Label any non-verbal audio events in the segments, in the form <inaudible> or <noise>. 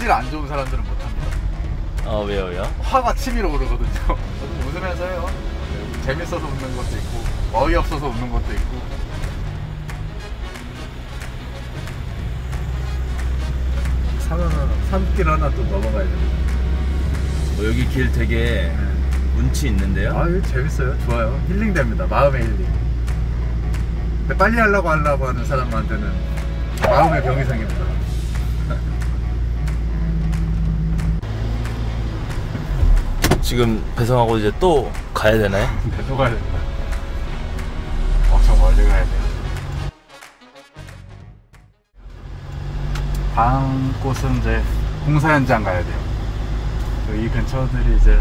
성질 안 좋은 사람들은 못합니다. 아 왜요 왜요? 화가 치밀어 오르거든요. 웃으면서 <laughs> 해요. 재밌어서 웃는 것도 있고 어이없어서 웃는 것도 있고 산 하나, 산길 하나 또 넘어가야 됩니다. 어, 여기 길 되게 운치 있는데요? 아, 이거 재밌어요. 좋아요. 힐링 됩니다. 마음의 힐링. 근데 빨리 하려고 하려고 하는 사람한테는 마음의 병이 생깁니다. 지금 배송하고 이제 또 가야 되나요? 계속 가야 됩니다. 엄청 멀리 가야 돼요. 다음 곳은 이제 공사 현장 가야 돼요. 이 근처들이 이제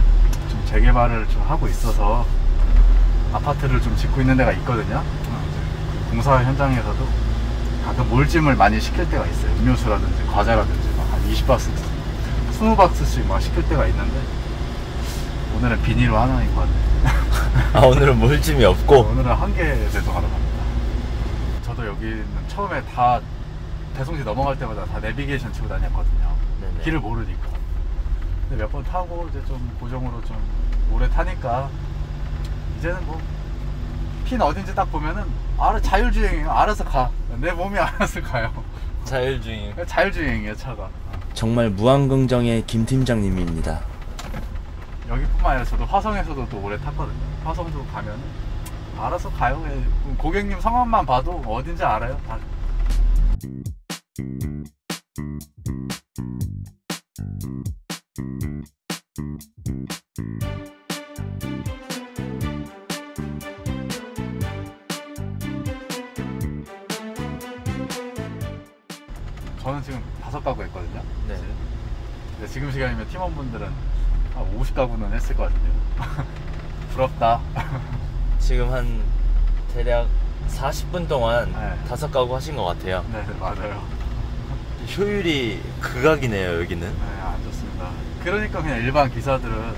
좀 재개발을 좀 하고 있어서 아파트를 좀 짓고 있는 데가 있거든요. 그 공사 현장에서도 가끔 몰짐을 많이 시킬 때가 있어요. 음료수라든지 과자라든지 막 한 20박스, 20박스씩 막 시킬 때가 있는데 오늘은 비닐로 하나 입고 왔네. <laughs> 아 오늘은 물짐이 없고 오늘은 한 개 배송하러 갑니다. 저도 여기는 처음에 다 배송지 넘어갈 때마다 다 내비게이션 치고 다녔거든요. 네네. 길을 모르니까. 근데 몇 번 타고 이제 좀 고정으로 좀 오래 타니까 이제는 뭐 핀 어딘지 딱 보면은 알아 자율주행이에요. 알아서 가. 내 몸이 <laughs> 알아서 가요. 자율주행 자율주행이에요 차가. 정말 무한긍정의 김 팀장님입니다 여기뿐만 아니라 저도 화성에서도 또 오래 탔거든요. 화성도 가면 알아서 가요. 그냥 고객님 성함만 봐도 어딘지 알아요. 다. 저는 지금 다섯 가구 했거든요. 네. 지금 시간이면 팀원분들은 한 50가구는 했을 것 같은데요. <laughs> 부럽다. <laughs> 지금 한 대략 40분 동안 네. 다섯 가구 하신 것 같아요 네, 맞아요. 효율이 극악이네요 여기는 네, 안 좋습니다. 그러니까 그냥 일반 기사들은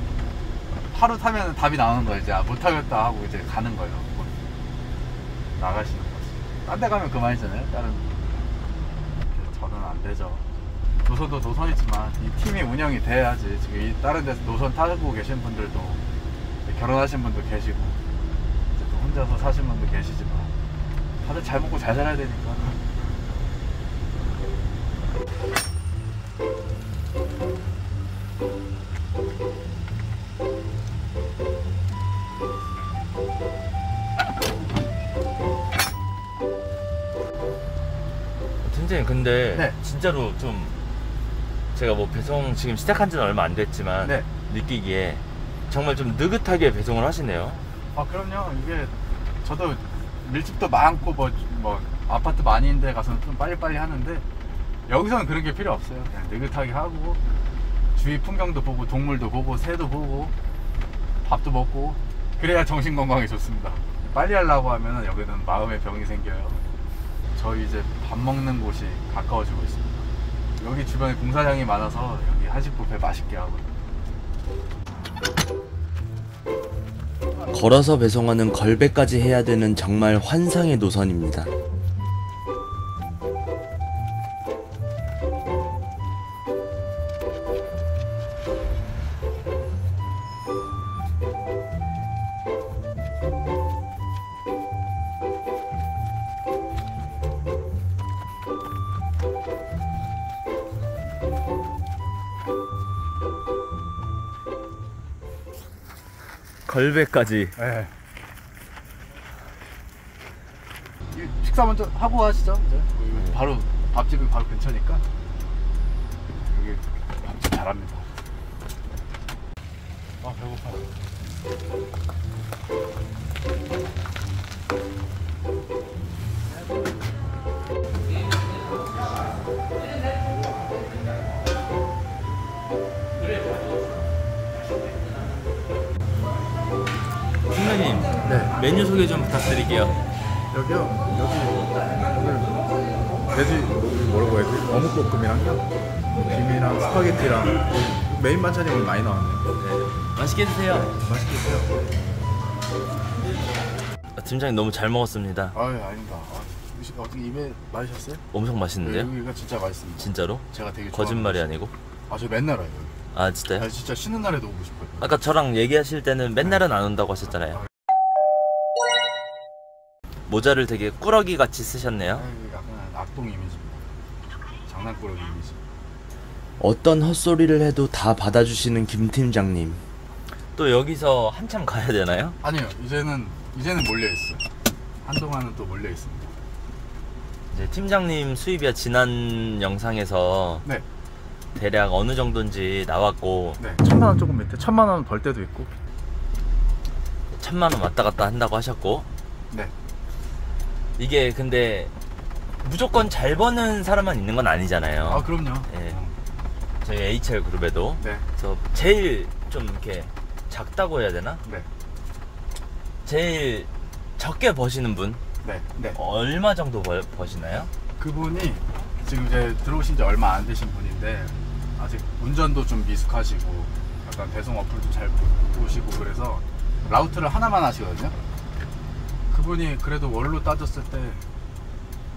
하루 타면 답이 나오는 거예요. 이제 아, 못하겠다 하고 이제 가는 거예요. 뭐, 나가시는 거지. 딴 데 가면 그만이잖아요. 다른. 저는 안 되죠. 노선도 노선이지만 이 팀이 운영이 돼야지. 지금 이 다른 데서 노선 타고 계신 분들도 결혼하신 분도 계시고 이제 또 혼자서 사신 분도 계시지만 다들 잘 먹고 잘 살아야 되니까. 팀장님 근데 네. 진짜로 좀 제가 뭐 배송 지금 시작한 지는 얼마 안 됐지만 네. 느끼기에 정말 좀 느긋하게 배송을 하시네요. 아 그럼요. 이게 저도 밀집도 많고 뭐, 뭐 아파트 많이 있는 데 가서는 좀 빨리빨리 하는데 여기서는 그런 게 필요 없어요. 그냥 느긋하게 하고 주위 풍경도 보고 동물도 보고 새도 보고 밥도 먹고 그래야 정신 건강에 좋습니다. 빨리 하려고 하면 여기는 마음의 병이 생겨요. 저희 이제 밥 먹는 곳이 가까워지고 있습니다 여기 주변에 공사장이 많아서 여기 한식 뷔페 맛있게 하거든요 걸어서 배송하는 걸배까지 해야 되는 정말 환상의 노선입니다 걸배까지 네. 이 식사 먼저 하고 하시죠. 이제. 바로 밥집은 바로 근처니까 여기 밥집 잘합니다. 아 배고파. 팀장님 네. 메뉴 소개 좀 부탁드릴게요 여기요. 여기 오늘 돼지 뭐라고 해야 지 어묵볶음이랑요. 김이랑 스파게티랑 메인 반찬이 오늘 많이 나왔네요. 네. 맛있게 드세요 맛있게 드세요. 아, 팀장님 너무 잘 먹었습니다 아유 아닙니다. 아, 어떻게 입에 맞으셨어요? 엄청 네, 맛있는데요? 여기가 진짜 맛있습니다. 진짜로? 제가 되게 거짓말이 아니고. 아 저 맨날 와요. 아 진짜요? 아 진짜 쉬는 날에도 오고 싶어요. 아까 저랑 얘기하실 때는 맨날은 안 온다고 하셨잖아요. 모자를 되게 꾸러기 같이 쓰셨네요. 아, 약간 악동 이미지입니다. 장난꾸러기 이미지. 어떤 헛소리를 해도 다 받아주시는 김 팀장님. 또 여기서 한참 가야 되나요? 아니요 이제는 이제는 몰려 있어. 한동안은 또 몰려 있습니다. 이제 팀장님 수입이야 지난 영상에서 네, 대략 어느 정도인지 나왔고 네. 천만 원 조금 밑에 천만 원 벌 때도 있고. 천만 원 왔다 갔다 한다고 하셨고 네. 이게 근데 무조건 잘 버는 사람만 있는 건 아니잖아요. 아 그럼요. 네. 어, 저희 HR 그룹에도 네, 그래서 제일 좀 이렇게 작다고 해야 되나? 네, 제일 적게 버시는 분 네, 네. 얼마 정도 버, 버시나요? 그분이 지금 이제 들어오신 지 얼마 안 되신 분인데 아직 운전도 좀 미숙하시고 약간 배송 어플도 잘 보시고 그래서 라우트를 하나만 하시거든요. 그분이 그래도 월로 따졌을 때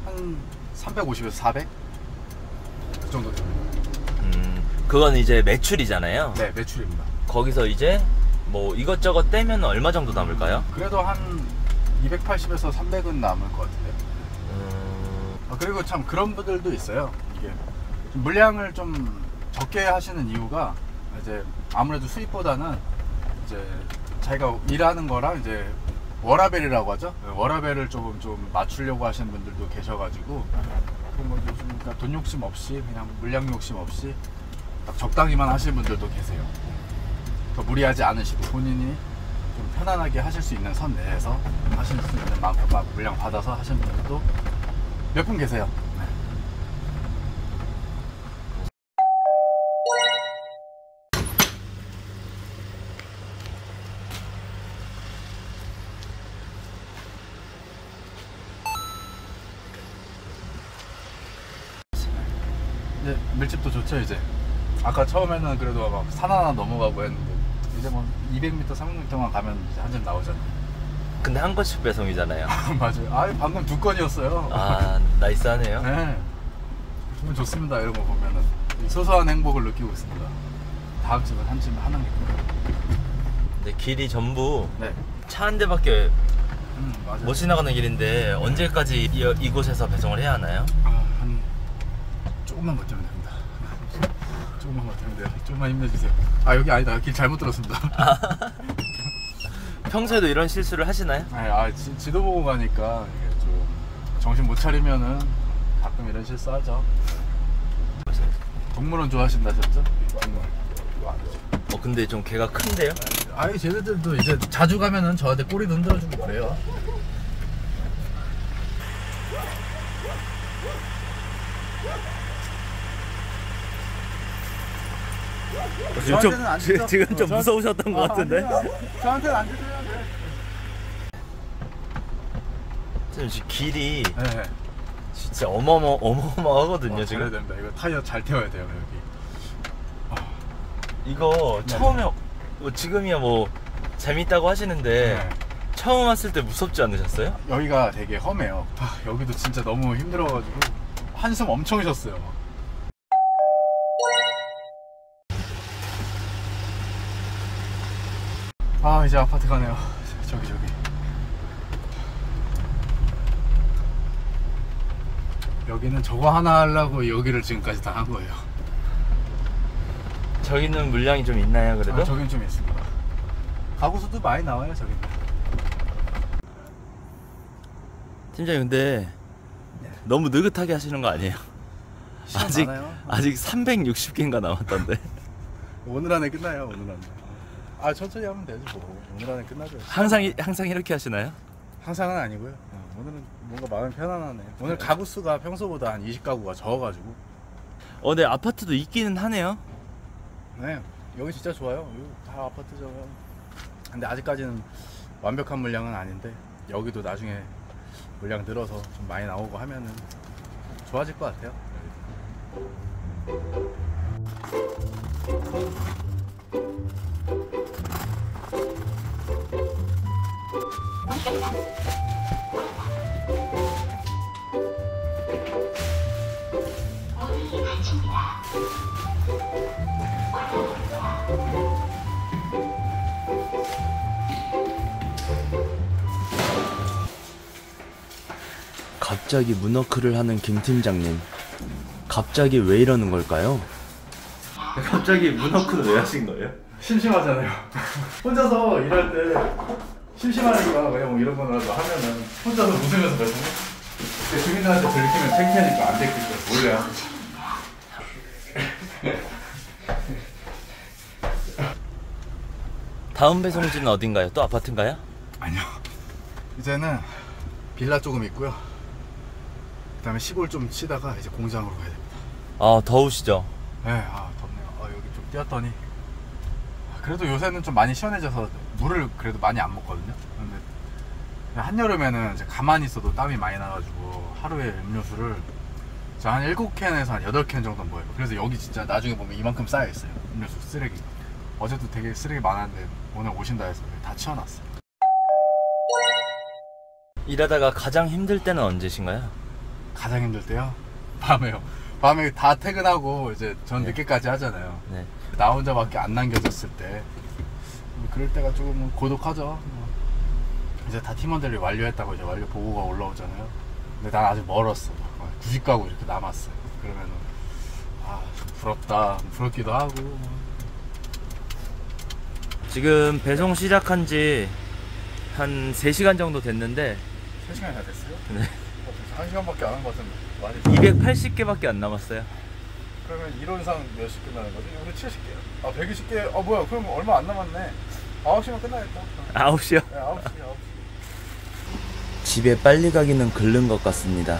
한 350에서 400? 그 정도 됩니다. 음, 그건 이제 매출이잖아요. 네, 매출입니다. 거기서 이제 뭐 이것저것 떼면 얼마 정도 남을까요? 그래도 한 280에서 300은 남을 것 같은데요. 음, 아, 그리고 참 그런 분들도 있어요. 이게 좀 물량을 좀 적게 하시는 이유가 이제 아무래도 수입보다는 이제 자기가 일하는 거랑 이제 워라벨이라고 하죠. 네, 워라벨을 조금 좀 맞추려고 하시는 분들도 계셔가지고 그런 거좀 그러니까 돈 욕심 없이 그냥 물량 욕심 없이 딱 적당히만 하시는 분들도 계세요. 더 무리하지 않으시고 본인이 좀 편안하게 하실 수 있는 선 내에서 하실 수 있는 만큼 막 물량 받아서 하시는 분들도 몇 분 계세요. 네. 이제 밀집도 좋죠 이제. 아까 처음에는 그래도 막 산 하나 넘어가고 했는데 이제 뭐 200m, 300m만 가면 이제 한 점 나오잖아요. 근데 한 건씩 배송이잖아요. <laughs> 맞아요. 아 방금 두 건이었어요. 아, 나이스하네요. 네. 좋습니다. 이런 거 보면은 이 소소한 행복을 느끼고 있습니다. 다음 집은 한게 끝나요. 근데 길이 전부 네. 차한 대밖에 음 맞아요. 못 지나가는 길인데 언제까지 이, 이곳에서 배송을 해야 하나요? 아, 한 조금만 버티면 됩니다. 조금만 버티면 돼요. 조금만 힘내주세요. 아 여기 아니다. 길 잘못 들었습니다. <laughs> 평소에도 이런 실수를 하시나요? 아, 아 지, 지도 보고 가니까 이게 좀 정신 못 차리면은 가끔 이런 실수하죠. 동물원 좋아하신다셨죠? 동물. 어 근데 좀 개가 큰데요? 아이 쟤네들도 이제 자주 가면은 저한테 꼬리도 흔들어주고 그래요. 저한테는 안 지금, 짖어. 지금 좀 저- 무서우셨던 것 같은데? 저한테는 안 주셔야 돼. 지금 지- 길이 네. 진짜 어마어마 어마어마하거든요 어, 지금. 됩니다. 이거 타이어 잘 태워야 돼요 여기. 이거 네. 처음에 뭐 지금이야 뭐 재밌다고 하시는데 네. 처음 왔을 때 무섭지 않으셨어요? 여기가 되게 험해요. 아, 여기도 진짜 너무 힘들어가지고 한숨 엄청 쉬었어요. 아 이제 아파트 가네요. 저기 저기. 여기는 저거 하나 하려고 여기를 지금까지 다 한 거예요. 저기는 물량이 좀 있나요 그래도? 아, 저긴 좀 있습니다. 가구 수도 많이 나와요 저기는. 팀장님 근데 너무 느긋하게 하시는 거 아니에요? 아직 많아요. 아직 360개인가 남았던데 <laughs> 오늘 안에 끝나요 오늘 안에. 아 천천히 하면 되지 뭐. 오늘 안에 끝나죠. 항상 이- 항상 이렇게 하시나요? 항상은 아니고요. 어, 오늘은 뭔가 마음이 편안하네. 오늘 가구 수가 평소보다 한 20가구가 적어가지고. 어, 네 아파트도 있기는 하네요. 네, 여기 진짜 좋아요. 여기 다 아파트잖아요. 근데 아직까지는 완벽한 물량은 아닌데 여기도 나중에 물량 늘어서 좀 많이 나오고 하면은 좋아질 것 같아요. 갑자기 문워크를 하는 김 팀장님. 갑자기 왜 이러는 걸까요? 갑자기 문어크는 왜 하신 거예요? 심심하잖아요. <laughs> 혼자서 일할 때 심심하니까 그냥 뭐 이런 거라도 하면은 혼자서 웃으면서 거든요 근데 주민들한테 들키면 창피하니까 안 들키죠. 몰래. <laughs> 다음 배송지는 어딘가요? 또 아파트인가요? 아니요. 이제는 빌라 조금 있고요. 그 다음에 시골 좀 치다가 이제 공장으로 가야 됩니다. 아 더우시죠? 네, 아 덥네요. 아, 여기 좀 뛰었더니 아, 그래도 요새는 좀 많이 시원해져서 물을 그래도 많이 안 먹거든요. 근데 한여름에는 이제 가만히 있어도 땀이 많이 나가지고 하루에 음료수를 저한 7캔에서 한 8캔 정도 먹어요. 그래서 여기 진짜 나중에 보면 이만큼 쌓여 있어요. 음료수 쓰레기. 어제도 되게 쓰레기 많았는데 오늘 오신다 해서 다 치워놨어요. 일하다가 가장 힘들 때는 언제신가요? 가장 힘들 때요? 밤에요. 밤에 다 퇴근하고 이제 전 네. 늦게까지 하잖아요. 네. 나 혼자밖에 안 남겨졌을 때뭐 그럴 때가 조금 고독하죠. 뭐. 이제 다 팀원들이 완료했다고 이제 완료 보고가 올라오잖아요. 근데 난 아직 멀었어. 90가구 이렇게 남았어요. 그러면은 아 부럽다, 부럽기도 하고. 지금 배송 시작한 지 한 3시간 정도 됐는데 3시간이 다 됐어요? 네. 어, 벌써 1시간밖에 안 한 것 같은데 많이 280개밖에 안 남았어요. 그러면 이론상 몇시 끝나는 거지? 우리 70개요. 아 120개? 아 뭐야 그럼 얼마 안 남았네. 9시면 끝나겠다. 9시요? 네, 9시, 9시. 집에 빨리 가기는 글른 것 같습니다.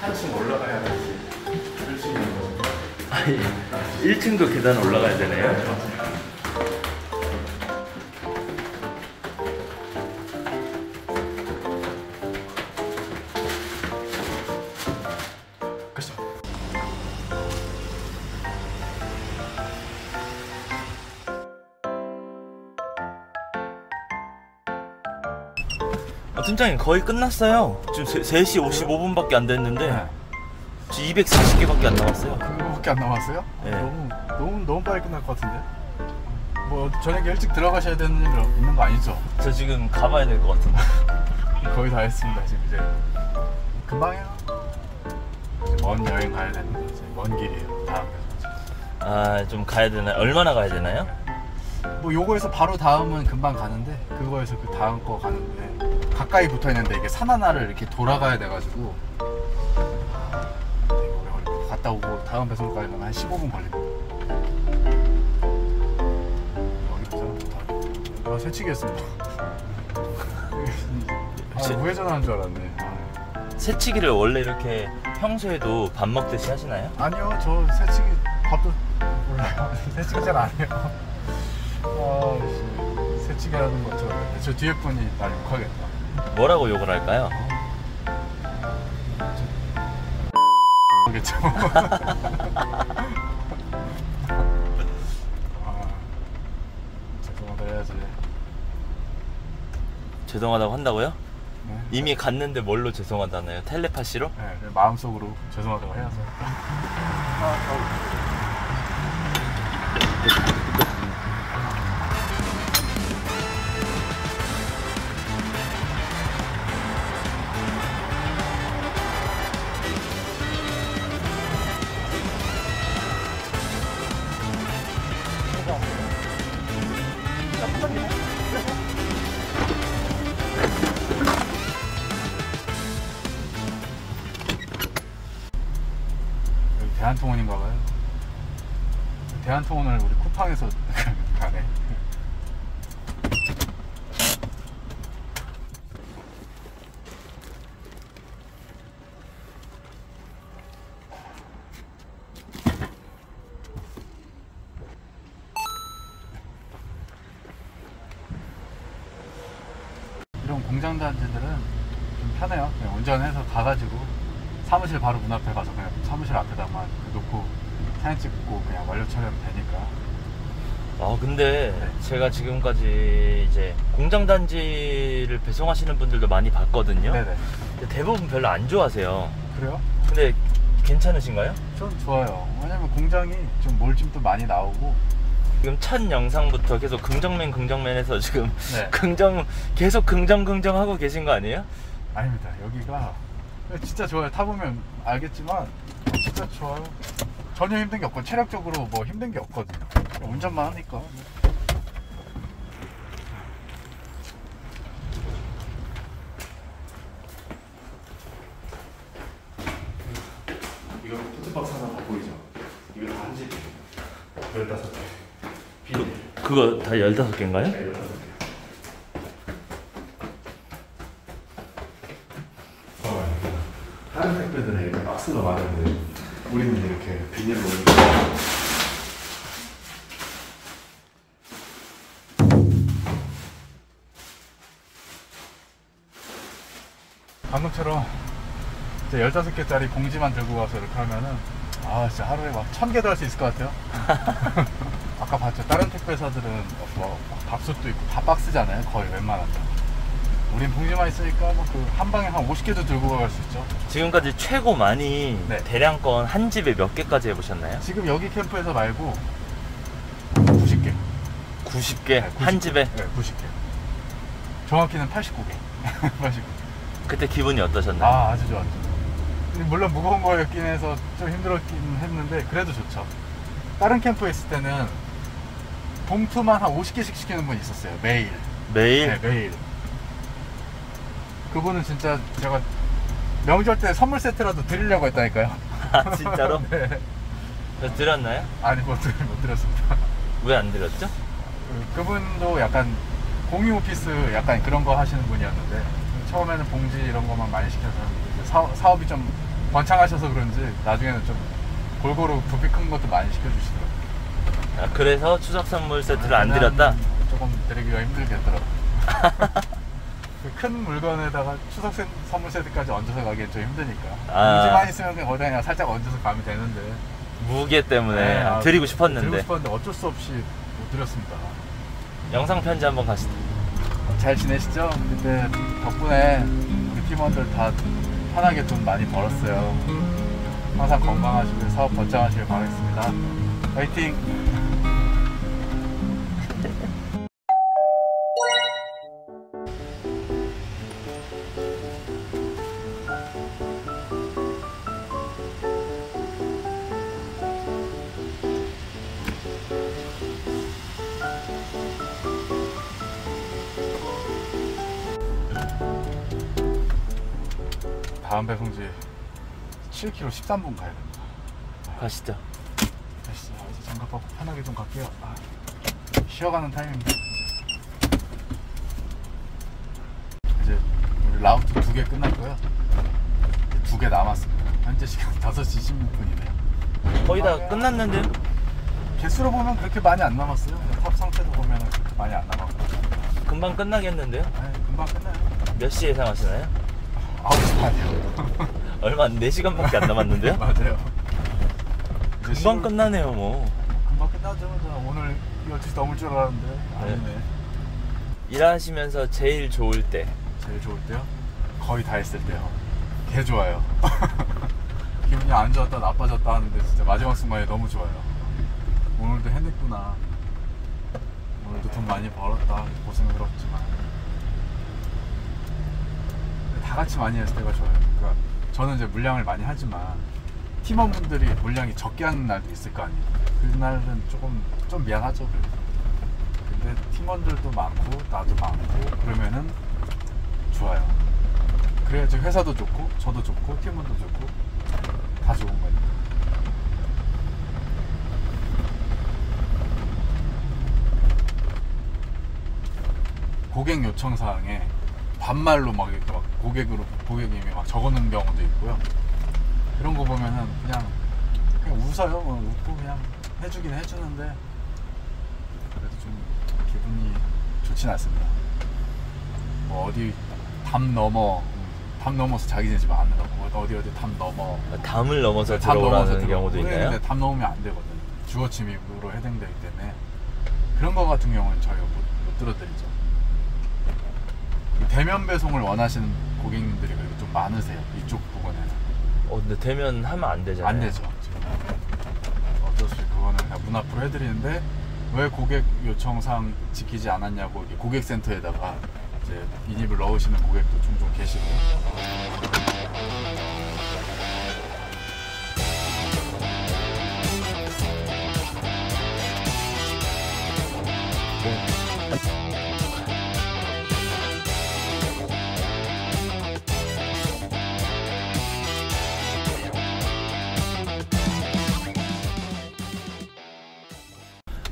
한층 올라가야 되지. 1층이 1층도 계단 올라가 팀장님 거의 끝났어요. 지금 3, 시 55분밖에 안 됐는데 네. 지금 240개밖에 안 남았어요. 그거밖에 안 남았어요? 네. 너무 너무 너무 빨리 끝날 것 같은데. 뭐 저녁에 일찍 들어가셔야 되는 일 있는 거 아니죠? 저 지금 가봐야 될 것 같은데. <laughs> 거의 다 했습니다 지금 이제. 금방이요. 먼 여행 가야 되는 거 이제 먼 길이에요. 다음 에아좀 가야 되나요? 얼마나 가야 되나요? 뭐 요거에서 바로 다음은 금방 가는데 그거에서 그 다음 거 가는데 가까이 붙어 있는데 이게 산 하나를 이렇게 돌아가야 돼가지고 되게 오래 걸리고 갔다 오고 다음 배송까지 가면 한 15분 걸립니다. 여기서 아 새치기했습니다. 아, 새- 우회전하는 줄 알았네. 아. 새치기를 원래 이렇게 평소에도 밥 먹듯이 하시나요? 아니요, 저 새치기 밥도 몰라요. <laughs> 새치기 잘 안 해요. 아, 씨, 새치기 하는 것처럼. 저 뒤에 분이 날 욕하겠다. 뭐라고 욕을 할까요? 모르겠죠. 아, 죄송하다 해야지. 죄송하다고 한다고요? 네. 이미 갔는데 뭘로 죄송하다나요? 텔레파시로? 네, 마음속으로 죄송하다고 해야죠. 대한통운인가 봐요. 대한통운을 우리 쿠팡에서 <laughs> 가네. 이런 공장 단지들은 좀 편해요. 그냥 운전해서 가가지고 사무실 바로 문 앞에 가서 그냥 사무실 앞에다만 그 놓고 사진 찍고 그냥 완료 촬영 되니까. 아 근데 네. 제가 지금까지 이제 공장 단지를 배송하시는 분들도 많이 봤거든요. 네네. 근데 대부분 별로 안 좋아하세요. 그래요? 근데 괜찮으신가요? 전 좋아요. 왜냐면 공장이 좀 몰짐도 많이 나오고. 지금 첫 영상부터 계속 긍정맨 긍정맨해서 지금 네. <laughs> 긍정 계속 긍정 긍정 하고 계신 거 아니에요? 아닙니다. 여기가 진짜 좋아요. 타보면 알겠지만 진짜 좋아요. 전혀 힘든 게 없고 체력적으로 뭐 힘든 게 없거든요. 운전만 하니까. 이거 포트박스 하나 다 보이죠? 이거 다 한 집이 15개. 비닐. 그거 다 15개인가요? 네, 15개. 다른 택배들은 이렇게 박스가 많은데 우리는 이렇게 비닐로 방금처럼 이제 15개짜리 봉지만 들고 가서 이렇게 하면은 아 진짜 하루에 막천 개도 할 수 있을 것 같아요 <laughs> 아까 봤죠? 다른 택배사들은 뭐 밥솥도 있고 다 박스잖아요. 거의 웬만하면. 우린 봉지만 있으니까 뭐 그 한 방에 한 50개도 들고 갈 수 있죠. 지금까지 최고 많이 네. 대량권 한 집에 몇 개까지 해보셨나요? 지금 여기 캠프에서 말고 90개. 90개? 한 집에? 네 90개. 정확히는 89개. 89개. <laughs> 그때 기분이 어떠셨나요? 아 아주 좋았죠. 물론 무거운 거였긴 해서 좀 힘들었긴 했는데 그래도 좋죠. 다른 캠프에 있을 때는 봉투만 한 50개씩 시키는 분 있었어요 매일 매일 네 매일 그분은 진짜 제가 명절 때 선물 세트라도 드리려고 했다니까요 <laughs> 아, 진짜로? <laughs> 네 드렸나요? 아니 못, 드- 못 드렸습니다 왜 안 드렸죠? 그- 그분도 약간 공유 오피스 약간 그런 거 하시는 분이었는데 처음에는 봉지 이런 것만 많이 시켜서 사업, 사업이 좀 번창하셔서 그런지 나중에는 좀 골고루 부피 큰 것도 많이 시켜주시더라고요. 아, 그래서 추석 선물 세트를 안 드렸다? 조금 드리기가 힘들겠더라고요. <laughs> 그큰 물건에다가 추석 세- 선물 세트까지 얹어서 가기엔 좀 힘드니까 아. 봉지만 있으면 그냥 거기다 그냥 살짝 얹어서 가면 되는데 무게 때문에 네, 아, 드리고 싶었는데 드리고 싶었는데 어쩔 수 없이 못 드렸습니다. 영상 편지 한번 가시죠 잘 지내시죠? 그때 덕분에 우리 팀원들 다 편하게 돈 많이 벌었어요. 항상 건강하시고 사업 번창하시길 바라겠습니다. 화이팅! 7km 13분 가야 됩니다. 가시죠 됐어. 이제 장갑 벗고 편하게 좀 갈게요. 아, 쉬어가는 타임입니다. 이제 우리 route 두개 끝났고요. 두 개 남았습니다. 현재 시간 <laughs> 5시 16분이네요. 거의 다 아, 끝났는데요? 개수로 보면 그렇게 많이 안 남았어요. 탑 상태도 보면 많이 안 남았고. 금방 끝나겠는데요? 네, 금방 끝나요. 몇시 예상하시나요? 9시 반이요. <laughs> 얼마 안 4시간밖에 안 남았는데요? <laughs> 맞아요. 이제 금방 시골- 끝나네요 뭐 금방 끝나죠. 저 오늘 12시 넘을 줄 알았는데 아니네. 일하시면서 제일 좋을 때 제일 좋을 때요? 거의 다 했을 때요. 개 좋아요. <laughs> 기분이 안 좋았다 나빠졌다 하는데 진짜 마지막 순간에 너무 좋아요. 오늘도 해냈구나. 오늘도 돈 많이 벌었다. 고생을 했지만. 근데 다 같이 많이 했을 때가 좋아요. 그러니까 저는 이제 물량을 많이 하지만 팀원분들이 물량이 적게 하는 날도 있을 거 아니에요. 그날은 조금 좀 미안하죠. 그래도. 근데 팀원들도 많고 나도 많고 그러면은 좋아요. 그래야지 회사도 좋고 저도 좋고 팀원도 좋고 다 좋은 거니까. 고객 요청 사항에 반말로 막 이렇게 막 고객으로 고객님이 막 적어놓은 경우도 있고요. 그런 거 보면은 그냥 그냥 웃어요. 뭐 웃고 그냥 해주긴 해주는데 그래도 좀 기분이 좋진 않습니다. 뭐 어디 담 넘어 담 넘어서 자기네 집 안으로 어디 어디 담 넘어 담을 넘어서 담 들어오라는 넘어서. 경우도 있나요? 근데 담 넘으면 안 되거든. 주거 침입으로 해당되기 때문에 그런 거 같은 경우는 저희가 못, 못 들어드리죠. 그 대면 배송을 원하시는 고객님들이 그리고 좀 많으세요. 이쪽 부분에는. 어 근데 되면 하면 안 되잖아요. 안 되죠. 지금. 어쩔 수 없이 그거는 그냥 문 앞으로 해드리는데 왜 고객 요청사항 지키지 않았냐고 고객센터에다가 이제 인입을 넣으시는 고객도 종종 계시고.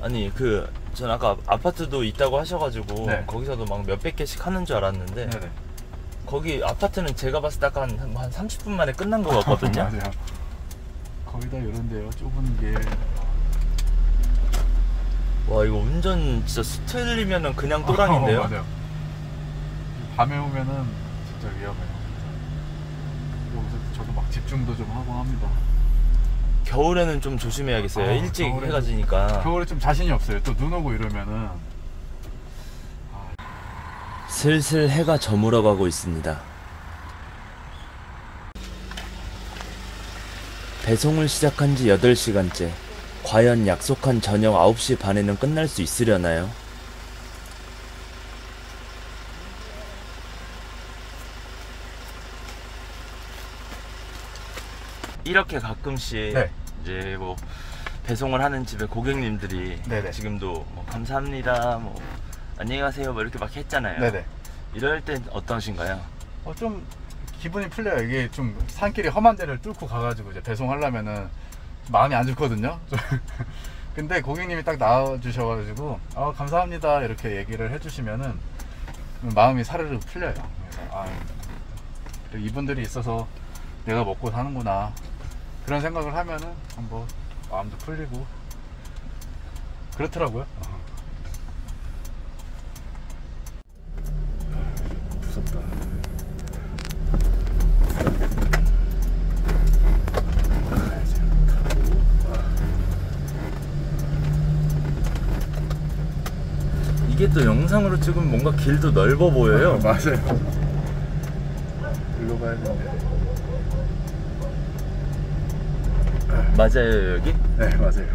아니 그 전 아까 아파트도 있다고 하셔가지고 네. 거기서도 막 몇백 개씩 하는 줄 알았는데 네네. 거기 아파트는 제가 봤을 때 한, 한 30분 만에 끝난 것 같거든요. <laughs> 맞아요. 거기다 이런데요. 좁은 길. 와 이거 운전 진짜 스틀리면은 그냥 또랑인데요. <laughs> 어, 맞아요. 밤에 오면은 진짜 위험해요. 여기서 저도 막 집중도 좀 하고 합니다. 겨울에는 좀 조심해야겠어요. 아, 일찍 겨울에는- 해가 지니까. 겨울에 좀 자신이 없어요. 또 눈 오고 이러면은 슬슬 해가 저물어 가고 있습니다. 배송을 시작한 지 8시간째. 과연 약속한 저녁 9시 반에는 끝날 수 있으려나요? 이렇게 가끔씩 네. 이제 뭐 배송을 하는 집에 고객님들이 네네. 지금도 뭐 감사합니다, 뭐 안녕히 가세요, 뭐 이렇게 막 했잖아요. 네네. 이럴 땐 어떠신가요? 어, 좀 기분이 풀려요. 이게 좀 산길이 험한 데를 뚫고 가가지고 이제 배송하려면은 마음이 안 좋거든요. 좀. <laughs> 근데 고객님이 딱 나와주셔가지고 아 감사합니다 이렇게 얘기를 해주시면은 마음이 사르르 풀려요. 그래서 아 이분들이 있어서 내가 먹고 사는구나 그런 생각을 하면은 뭐 마음도 풀리고 그렇더라고요. 무섭다. 이게 또 영상으로 찍으면 뭔가 길도 넓어 보여요. <laughs> 맞아요. 일로 가야 되는데. 맞아요, 여기? 네, 맞아요.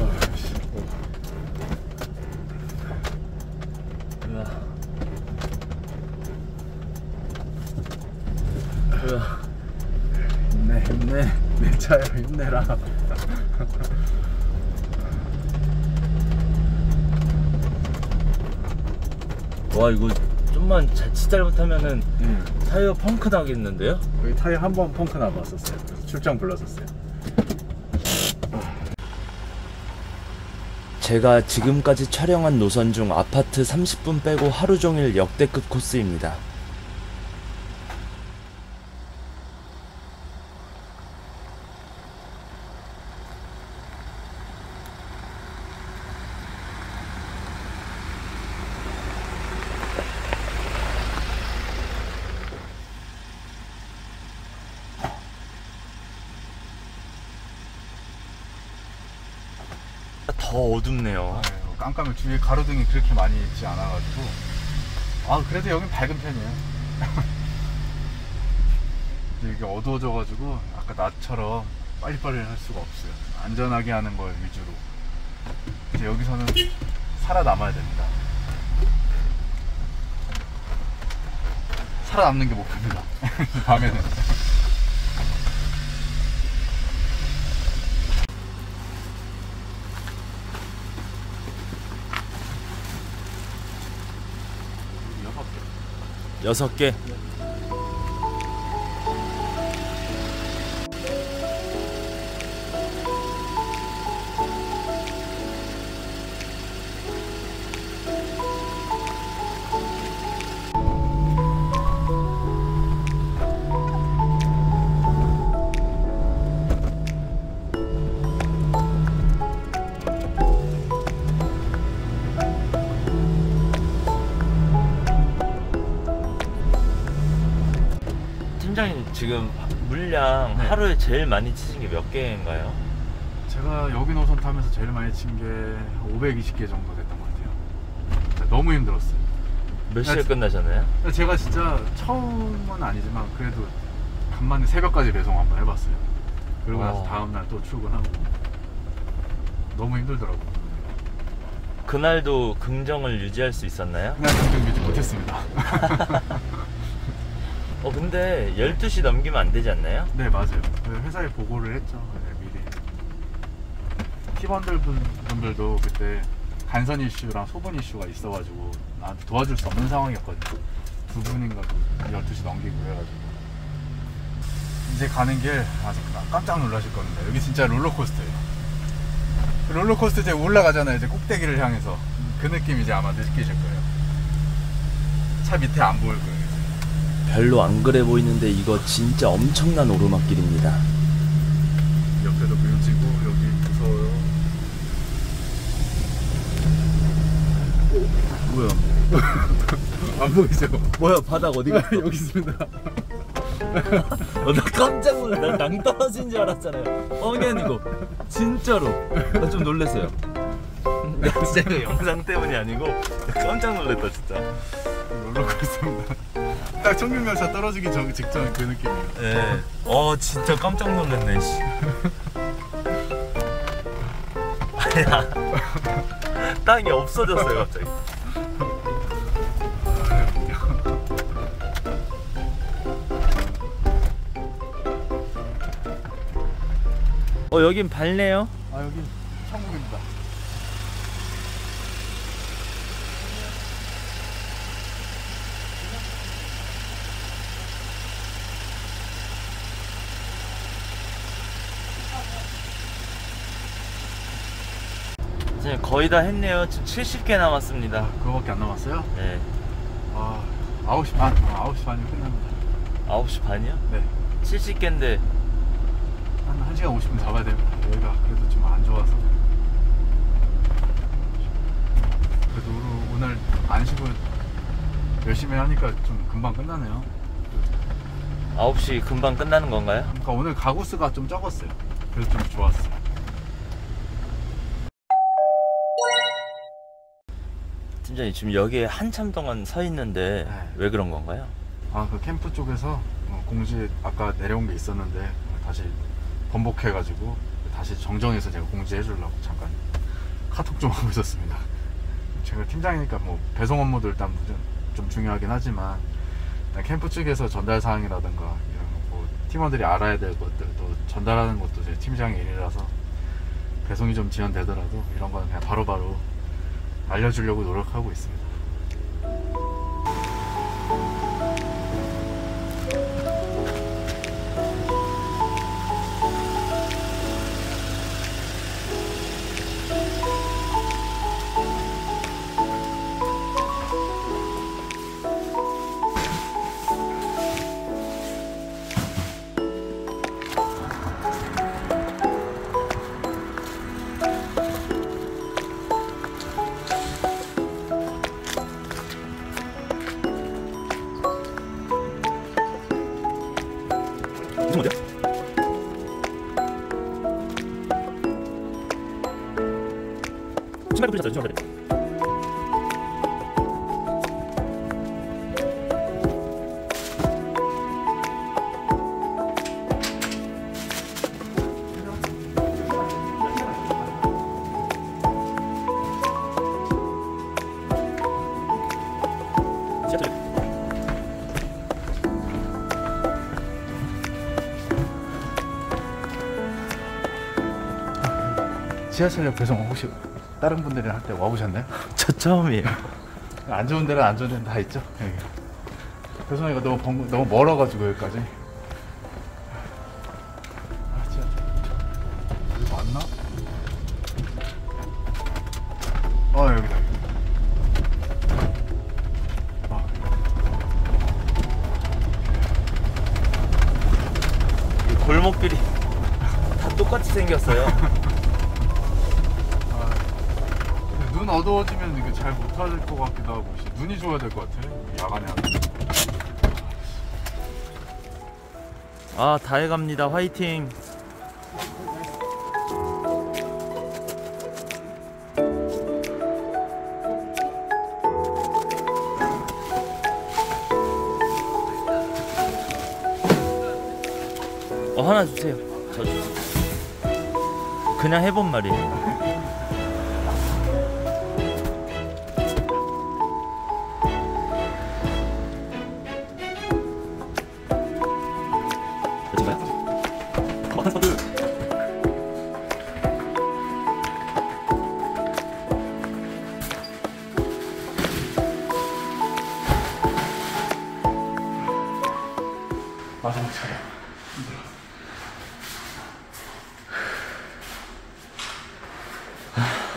어, 씨. 우와. 우와. 힘내, 힘내. 내 차야, 힘내라. 와, 이거 좀만 자칫 잘못하면은 음. 타이어 펑크 나겠는데요? 여기 타이어 한 번 펑크 나봤었어요. 출장 불렀었어요. 제가 지금까지 촬영한 노선 중 아파트 30분 빼고 하루 종일 역대급 코스입니다. 더 어둡네요. 아유, 깜깜해. 주위에 가로등이 그렇게 많이 있지 않아가지고. 아, 그래도 여긴 밝은 편이에요. <laughs> 이게 어두워져가지고, 아까 나처럼 빨리빨리 할 수가 없어요. 안전하게 하는 걸 위주로. 이제 여기서는 살아남아야 됩니다. 살아남는 게 목표입니다. <laughs> 밤에는. 여섯 개. 지금 물량 네. 하루에 제일 많이 치신 게 몇 개인가요? 제가 여기 노선 타면서 제일 많이 친 게 520개 정도 됐던 것 같아요. 진짜 너무 힘들었어요. 몇 시에 나 지- 끝나셨나요? 근데 제가 진짜 처음은 아니지만 그래도 간만에 새벽까지 배송 한번 해봤어요. 그러고 나서 와. 다음날 또 출근하고 너무 힘들더라고요. 그날도 긍정을 유지할 수 있었나요? 그날 감정 유지 못했습니다. <laughs> 어 근데 12시 넘기면 안 되지 않나요? 네 맞아요. 그 회사에 보고를 했죠. 네, 미리. 팀원들 분- 분들도 그때 간선 이슈랑 소분 이슈가 있어가지고 나한테 도와줄 수 없는 상황이었거든요. 두 분인가 그 12시 넘기고 해가지고 이제 가는 길 아직 깜짝 놀라실 겁니다. 여기 진짜 롤러코스터예요. 그 롤러코스터 이제 올라가잖아요. 이제 꼭대기를 향해서 그 느낌 이제 아마 느끼실 거예요. 차 밑에 안 보일 거예요. 별로 안 그래 보이는데 이거 진짜 엄청난 오르막길입니다. 옆에도 뮤지고 여기 무서워요. 뭐야? <laughs> 안 보이죠? 뭐야 바닥 어디가? <laughs> 여기 있습니다. <laughs> 어, 나 깜짝 놀랐. 나낭 떨어진 줄 알았잖아요. 뻥이 아니고 진짜로. 나 좀 놀랐어요. 나 진짜 이거 영상 때문이 아니고 깜짝 놀랐다 진짜 롤러코스터입니다. 딱 청귤열차 떨어지기 전 직전 그 느낌이에요. 네. 어 진짜 깜짝 놀랐네 씨. 아니야 <laughs> 땅이 없어졌어요 갑자기 어 여긴 밝네요. 아 여기 천국입니다. 지금 거의 다 했네요 지금 70개 남았습니다 아, 그거밖에 안 남았어요? 네 아 9시 반, 아, 9시 반이면 끝납니다. 9시 반이요? 네. 70개인데 한 1시간 50분 잡아야 됩니다. 여기가 그래도 좀 안 좋아서. 그래도 오늘, 오늘 안 쉬고 열심히 하니까 좀 금방 끝나네요. 9시 금방 끝나는 건가요? 그러니까 오늘 가구 수가 좀 적었어요. 그래서 좀 좋았어요. 팀장님 지금 여기에 한참 동안 서 있는데 네. 왜 그런 건가요? 아 그 캠프 쪽에서 어, 공지 아까 내려온 게 있었는데 어, 다시 번복해가지고 다시 정정해서 제가 공지해 주려고 잠깐 카톡 좀 <laughs> 하고 있었습니다. 제가 팀장이니까 뭐 배송 업무도 일단 좀, 좀 중요하긴 하지만 일단 캠프 측에서 전달 사항이라든가 이런 뭐 팀원들이 알아야 될 것들 또 전달하는 것도 제 팀장의 일이라서 배송이 좀 지연되더라도 이런 거는 그냥 바로바로 알려주려고 노력하고 있습니다. 지하철역 배송 혹시 다른 분들이랑 할 때 와보셨나요? <laughs> 저 처음이에요 안 좋은 데는 안 좋은 데는 다 있죠. 여기. 배송이가 너무 번, 너무 멀어가지고 여기까지. 다해갑니다. 화이팅. 어 하나 주세요. 저 주세요. 그냥 해본 말이에요.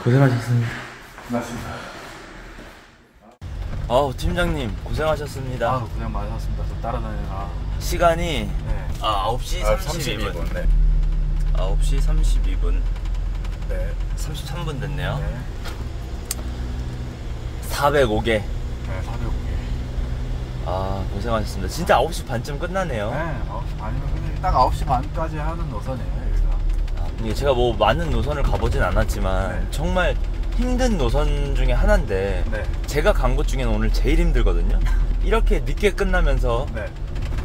고생하셨습니다. 맞습니다. 아우 팀장님 고생하셨습니다. 아 고생 많으셨습니다. 저 따라다니느라. 시간이 네. 아 9시 아, 32분. 네. 9시 32분. 네. 33분 됐네요. 네. 405개. 네, 405개. 아 고생하셨습니다. 진짜 9시 반쯤 끝나네요. 네, 9시 반이면 딱 9시 반까지 하는 노선이에요. 아, 이게 제가 뭐 많은 노선을 가보진 않았지만 네. 정말 힘든 노선 중에 하나인데 네. 제가 간 곳 중에는 오늘 제일 힘들거든요. <laughs> 이렇게 늦게 끝나면서 네.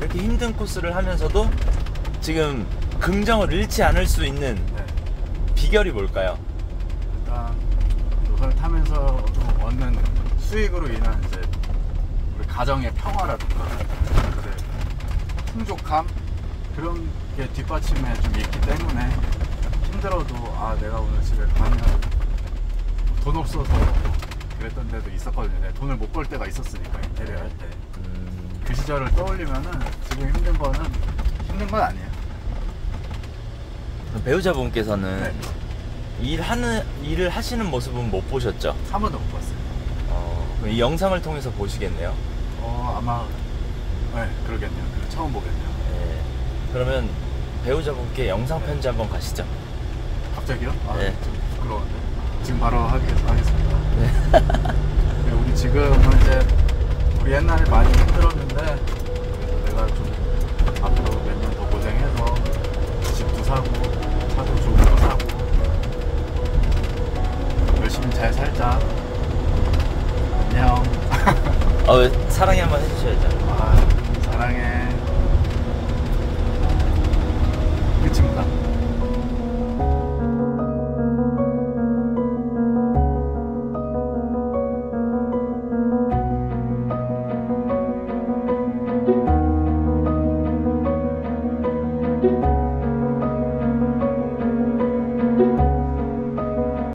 이렇게 힘든 코스를 하면서도 지금 긍정을 잃지 않을 수 있는 네. 비결이 뭘까요? 일단 노선을 타면서 좀 얻는 수익으로 인한 이제 우리 가정의 평화라든가 풍족함 그런 게 뒷받침에 좀 있기 때문에 힘들어도 아 내가 오늘 집에 가면 돈 없어서 그랬던 데도 있었거든요. 내가 돈을 못 벌 때가 있었으니까 인테리어 할 때. 음, 그 시절을 떠올리면은 지금 힘든 거는 힘든 건 아니에요. 배우자분께서는 네. 일하는 일을 하시는 모습은 못 보셨죠? 한 번도 못 봤어요. 어, 그럼 이 영상을 통해서 보시겠네요. 어 아마 네 그러겠네요. 처음 보겠네요. 네. 그러면 배우자분께 영상 편지 한번 가시죠. 갑자기요? 아, 네. 좀 부끄러운데. 지금 바로 하겠, 하겠습니다. 네. 네, 우리 지금은 이제 우리 옛날에 많이 힘들었는데 그래도 내가 좀 앞으로 몇 년 더 고생해서 집도 사고 차도 좋은 거 사고 열심히 잘 살자. 안녕. <laughs> 아, 왜 사랑해 한번 해주셔야죠. 아, 사랑해.